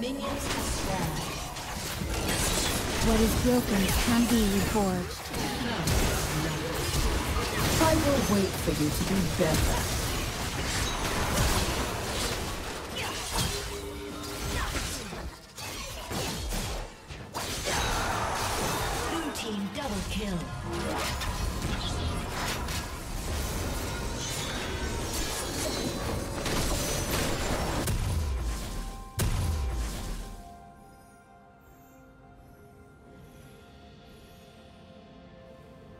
Minions have. What is broken can be reforged. I will wait for you to be better.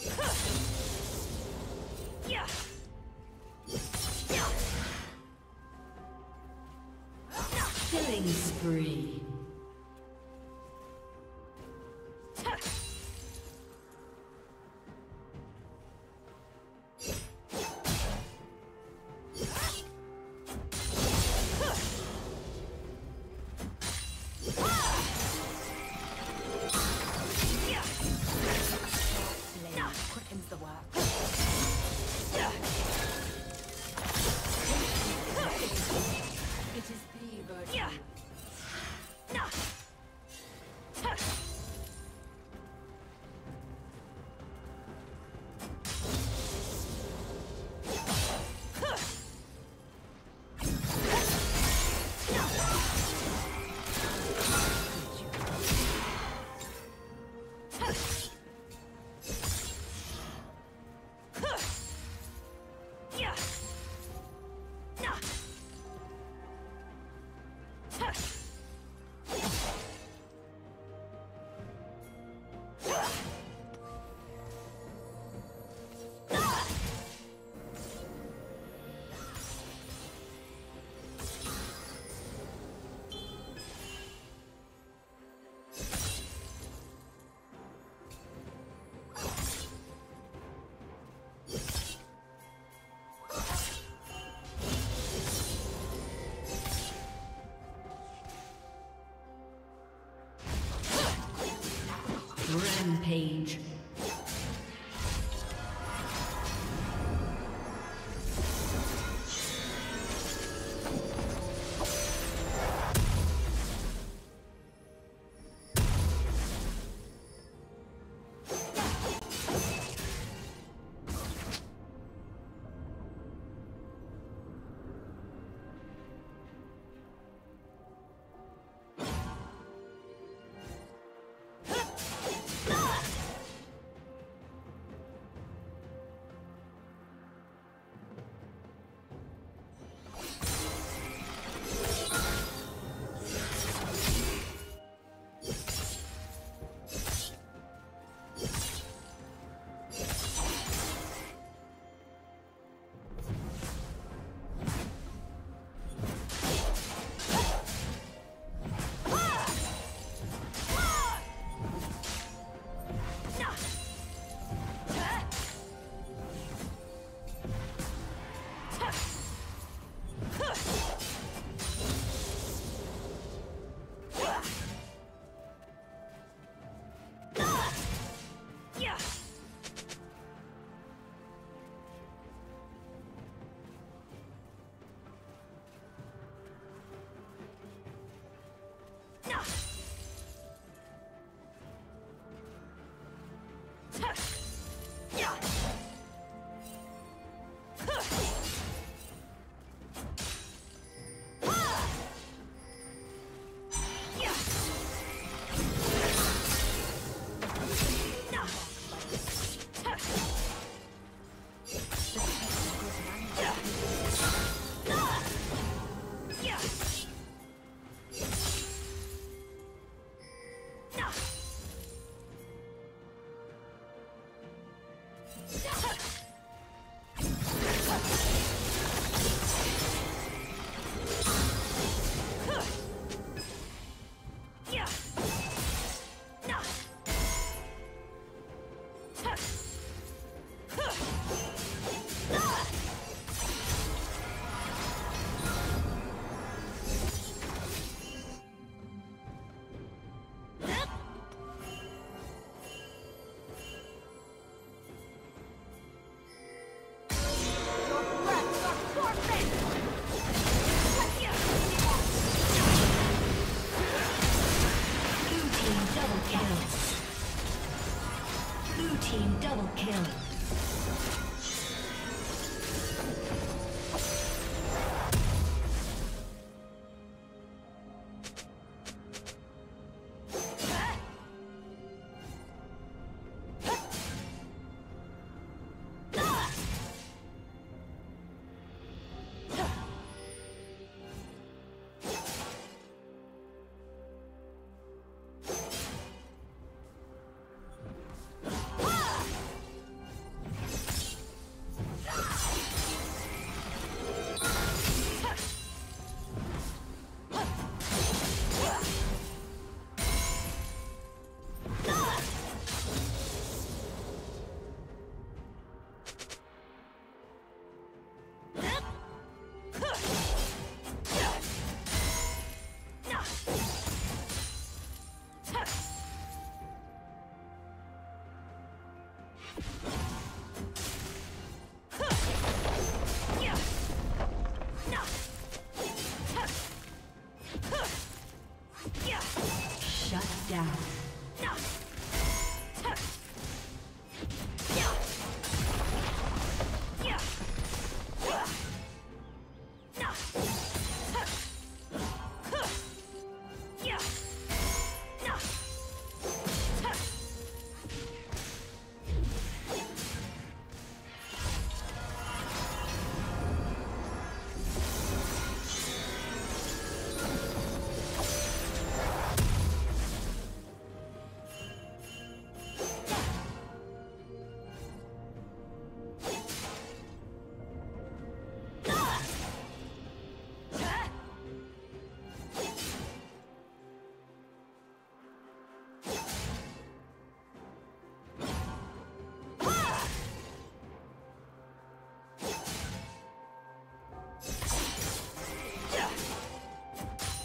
Killing Huh. Rampage.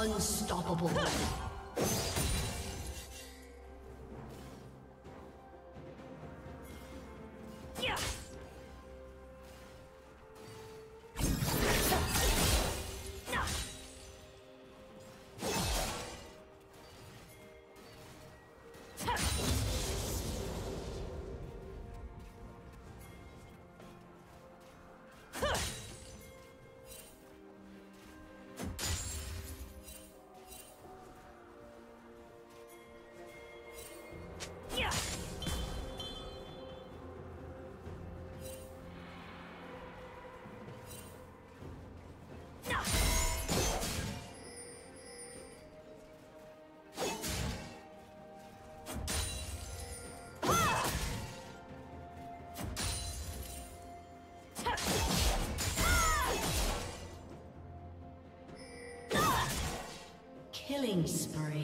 Unstoppable. Killing spree.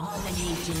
Dominating.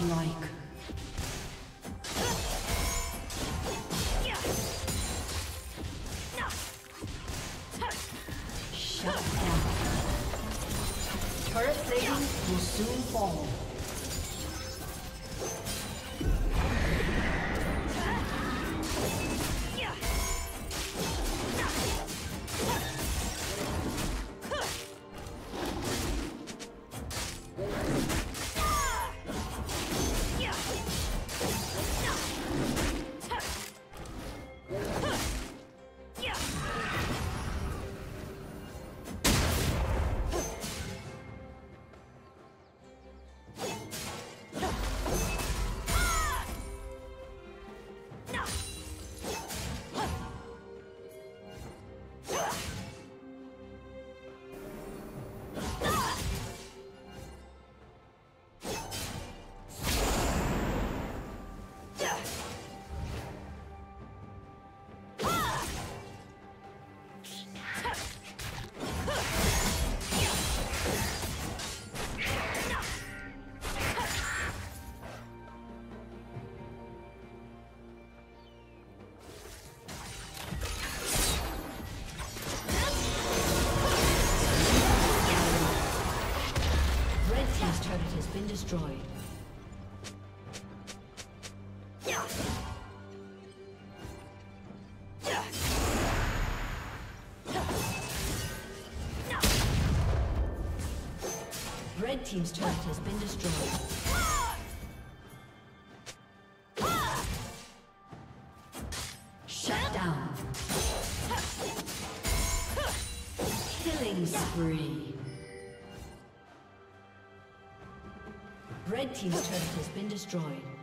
Godlike. Team's turret has been destroyed. Shut down. Killing spree. Red Team's turret has been destroyed.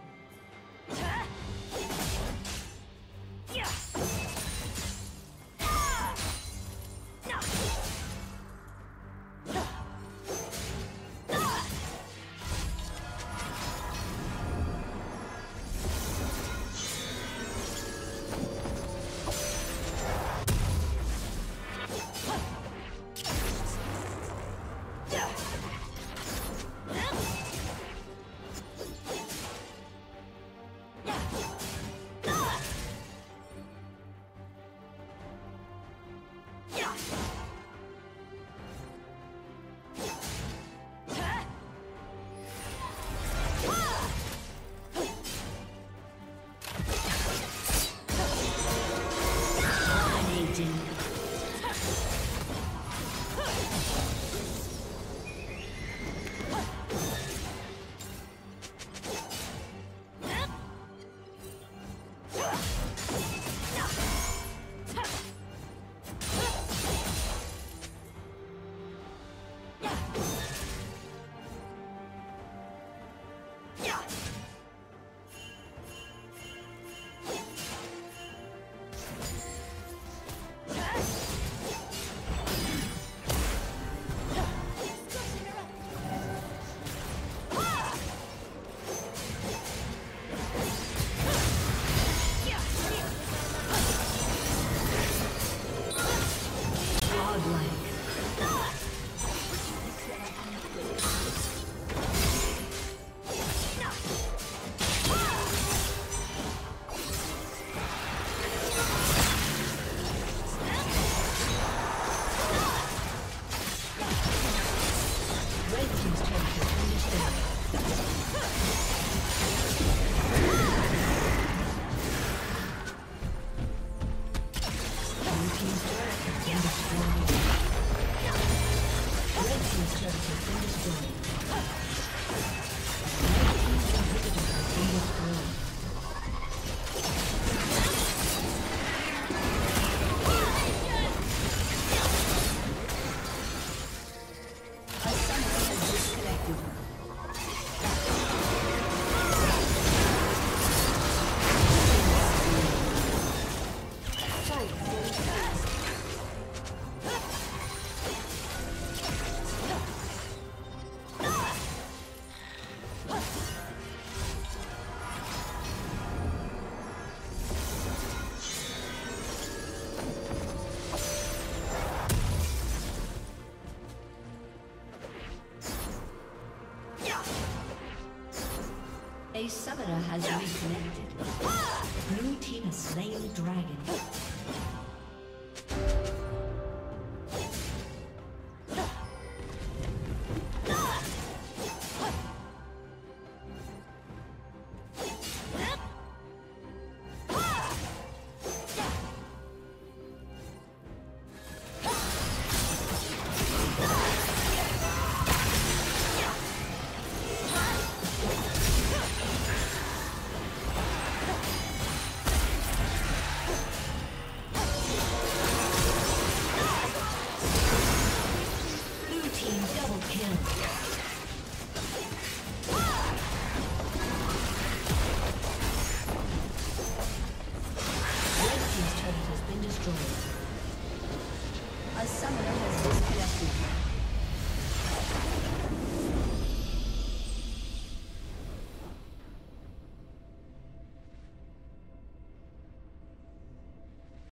Yeah. A summoner has reconnected. Blue team has slain the dragon.